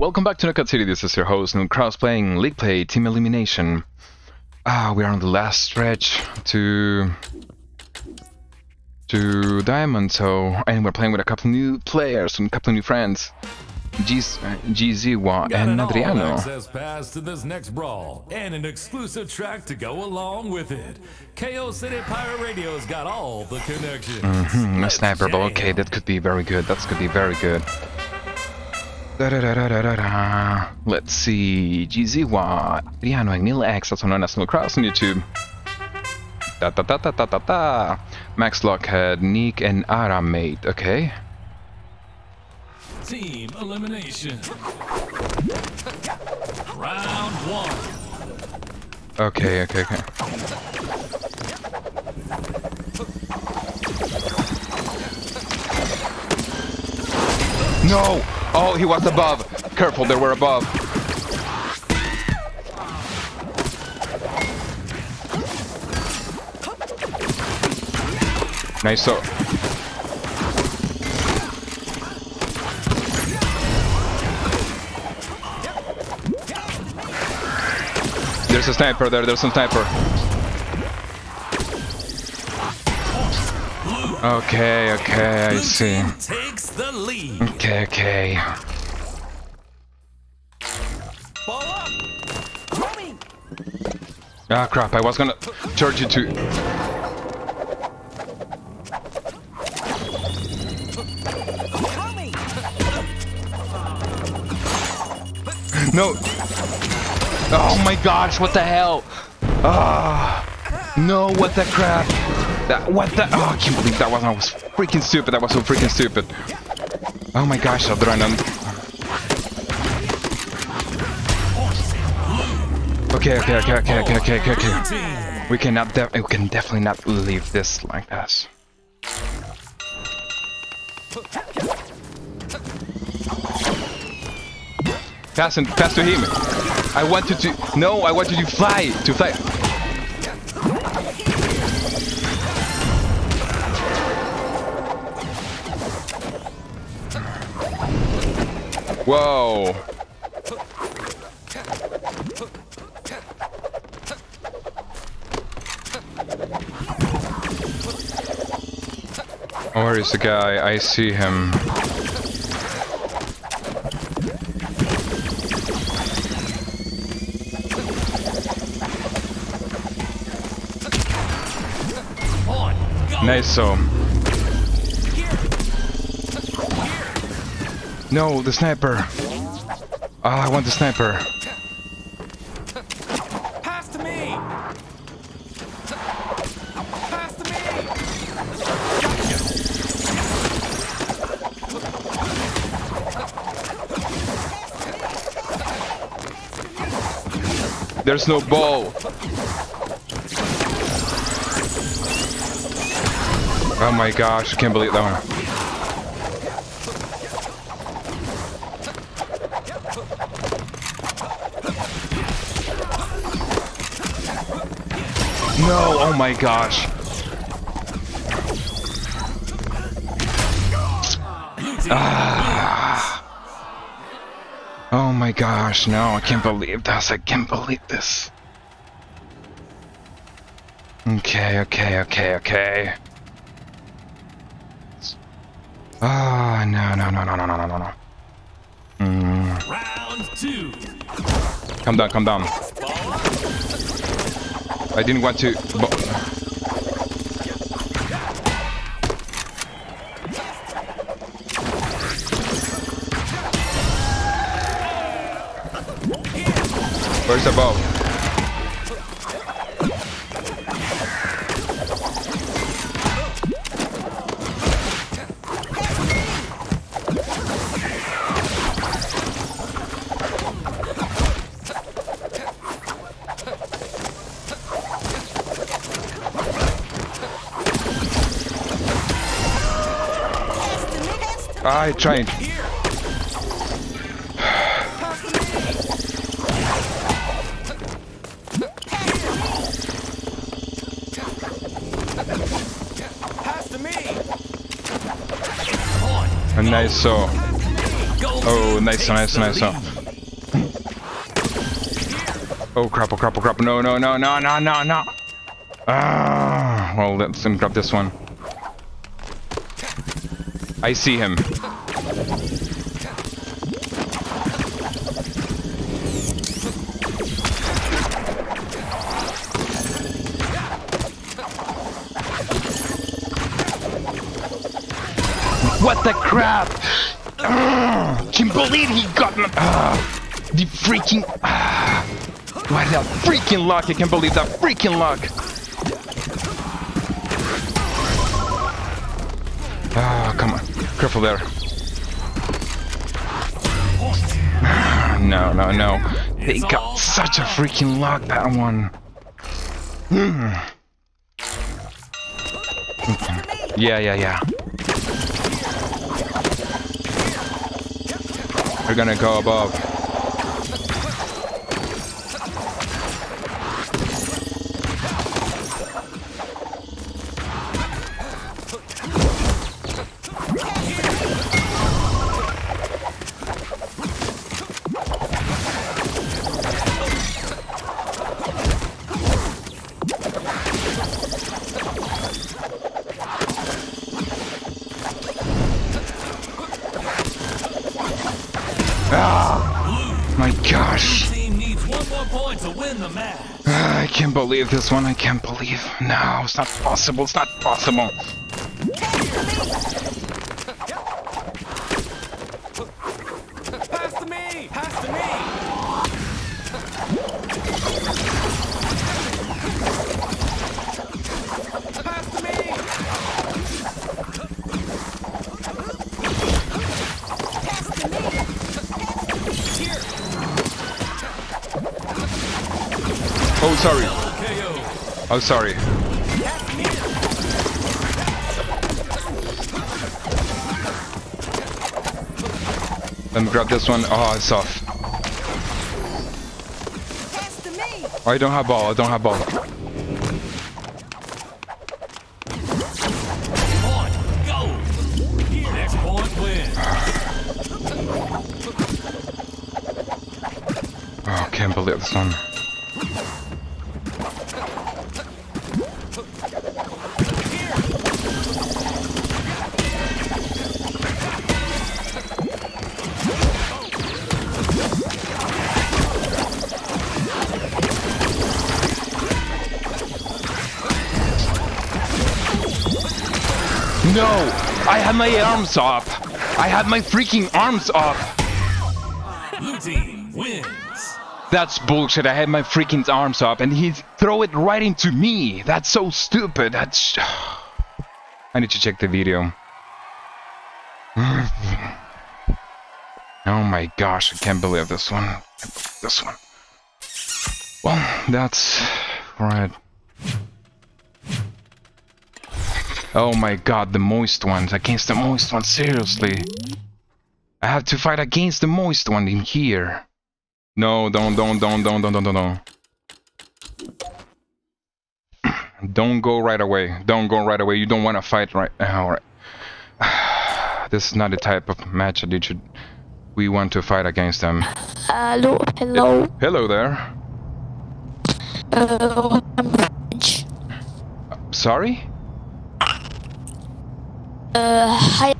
Welcome back to Knockout City, this is your host, Knil Cross playing League Play Team Elimination. Ah, we are on the last stretch to... to Diamond, so... and we're playing with a couple new players and a couple new friends. G's, uh, and an Adriano. all-access pass to this next brawl and an exclusive track to go along with it. KO City Pirate Radio's got all the connections. Hmm, a sniper, jam. okay, that could be very good, that could be very good. Da-da-da-da-da-da. Let's see, GZWA, Adriano, and KnilX, also known as Kraus on YouTube. Da da da da da da da. Max Lockhead, Neek, and Aramate, okay. Team elimination. Round one. Okay, okay, okay. No! Oh, he was above. Careful, they were above. Nice so. There's a sniper there, there's a sniper. Okay, okay, I see. takes the lead. Okay, okay. Ah, crap, I was gonna charge you to... No! Oh my gosh, what the hell? Ah! no, what the crap? That, what the... Oh, I can't believe that was... I was freaking stupid, that was so freaking stupid. Oh my gosh, Adrenaline. Okay, okay, okay, okay, okay, okay, okay, okay. We cannot we can definitely not leave this like this. And pass to him. I want you to no, I want you to fly to fly. Whoa. Where is the guy? I see him. Nice so. No, the sniper. Ah, I want the sniper. Pass to me. Pass to me. There's no ball. Oh my gosh, I can't believe that one. No, oh my gosh. Ah. Oh my gosh, no, I can't believe this. I can't believe this. Okay, okay, okay, okay. Ah, no, no, no, no, no, no, no, no, no. Mm, Round two. calm down, calm down. I didn't want to. bo- Where's I. A nice so. Oh, nice, nice, nice. nice. Oh crap, oh crap, oh crap. No, no, no, no, no, no, no. Ah, well, let's grab this one. I see him. What the crap? Can't believe he got. Uh, the freaking. Uh, what that freaking luck? I can't believe that freaking luck. Careful there. No, no, no. They got such a freaking luck, that one. Yeah, yeah, yeah. We're gonna go above. Can't believe this one. I can't believe. No, it's not possible. It's not possible. Sorry. Oh, sorry. Let me grab this one. Oh, it's off. Oh, I don't have ball. I don't have ball. Oh, can't believe this one. No! I had my arms up! I had my freaking arms up! Blue team wins. That's bullshit. I had my freaking arms up and he throw it right into me. That's so stupid. That's... I need to check the video. oh my gosh, I can't believe this one. This one. Well, that's... right. Oh my god, the moist ones. Against the moist ones, seriously. I have to fight against the moist one in here. No, don't, don't, don't, don't, don't, don't, don't, don't. Don't go right away. Don't go right away. You don't want to fight right now. Right. this is not the type of match that you should... We want to fight against them. Hello, hello. Hello there. Uh, I'm French. Sorry? Uh, hi.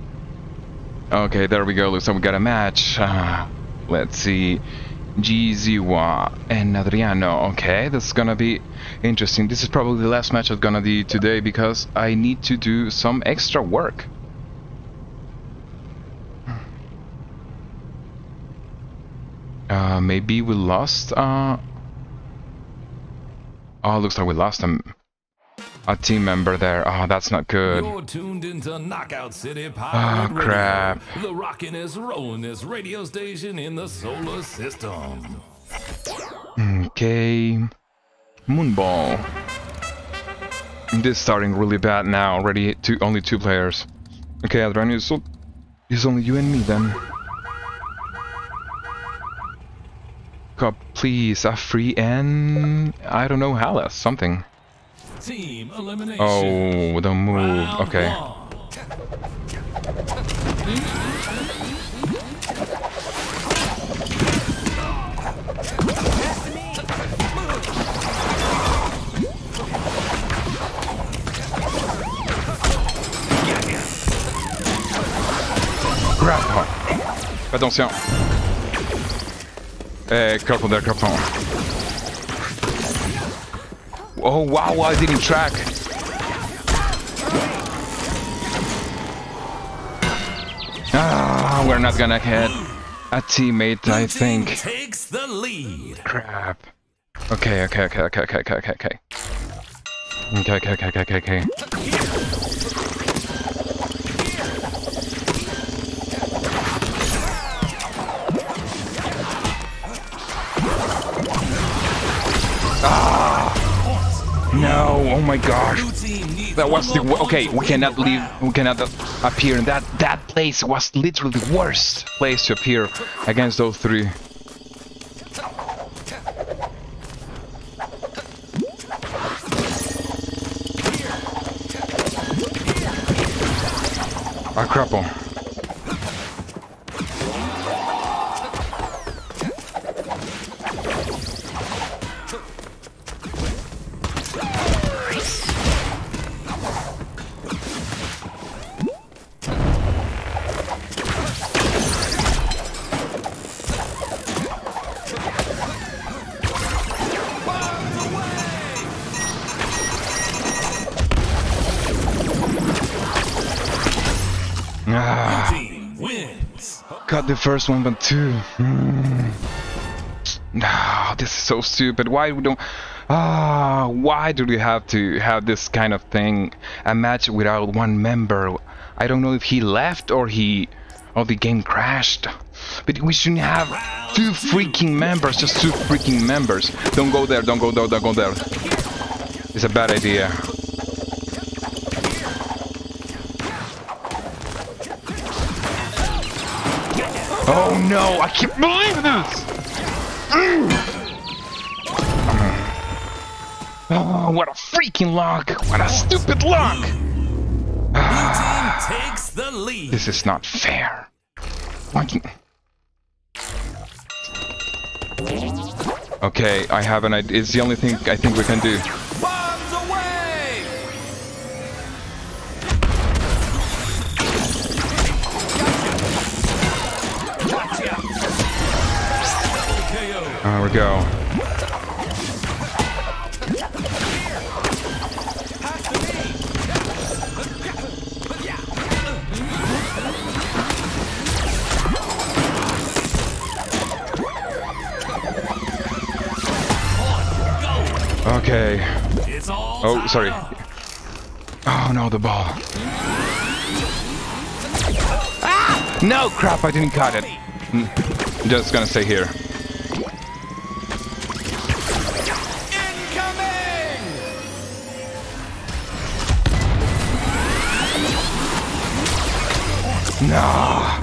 Okay, there we go. Looks like we got a match. Uh, let's see. Giziwa and Adriano. Okay, this is gonna be interesting. This is probably the last match I'm gonna do today because I need to do some extra work. Uh, maybe we lost, uh... Oh, looks like we lost him a team member there. Oh, that's not good. You're tuned into Knockout City Power Oh, ah, crap. the rockinest, rollingest radio station in the solar system. Okay. Moonball. This is starting really bad now. Already two, only two players. Okay, Adrian, it's, it's only you and me then. God, please, a free and I don't know, Hallis, something. Team elimination. Oh, the move. okay. Grab Attention. Eh, crap on crap Oh wow, I didn't track. Ah, we're not gonna hit a teammate, I think. takes the lead. Crap. Okay, okay, okay, okay, okay, okay, okay, okay. Okay, okay, okay, okay, okay, okay. Ah! No, oh my gosh. That was the okay. We cannot leave. We cannot appear in that. That place was literally the worst place to appear against those three. A crapple. The first one, but two. Hmm. No, this is so stupid. Why we don't? Ah, why do we have to have this kind of thing? A match without one member. I don't know if he left or he, or the game crashed. But we shouldn't have two freaking members, just two freaking members. Don't go there. Don't go there. Don't go there. It's a bad idea. Oh no, I can't believe this! Ah. Oh, what a freaking lock! What a stupid lock! Takes the lead. This is not fair. Okay, I have an idea. It's the only thing I think we can do. There we go. Okay. Oh, sorry. Oh no, the ball. Ah! No, crap, I didn't cut it. I'm just gonna stay here. No.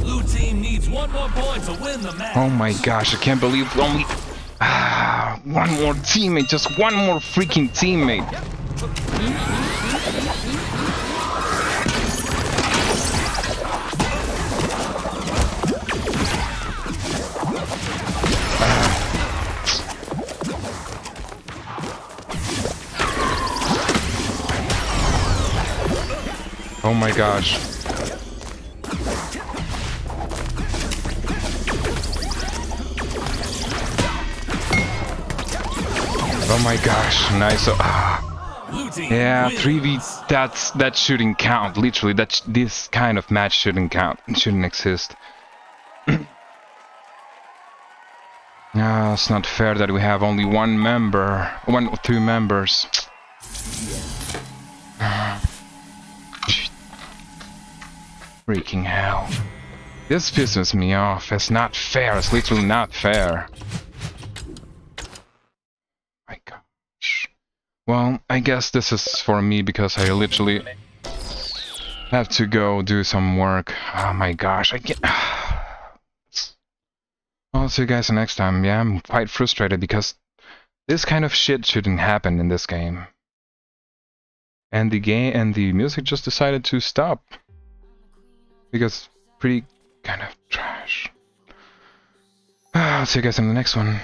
Blue team needs one more point to win the match. Oh my gosh, I can't believe only ah, one more teammate, just one more freaking teammate. Oh my gosh. My gosh, nice. Ah, yeah, 3v, that's, that shouldn't count, literally, that this kind of match shouldn't count, it shouldn't exist. Ah, it's not fair that we have only one member, one or two members. Freaking hell. This pisses me off, it's not fair, it's literally not fair. My gosh. Well, I guess this is for me because I literally have to go do some work. Oh my gosh, I can't. I'll see you guys next time. Yeah, I'm quite frustrated because this kind of shit shouldn't happen in this game. And the game and the music just decided to stop. Because pretty kind of trash. I'll see you guys in the next one.